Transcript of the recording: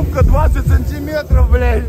юбка 20 сантиметров, блядь.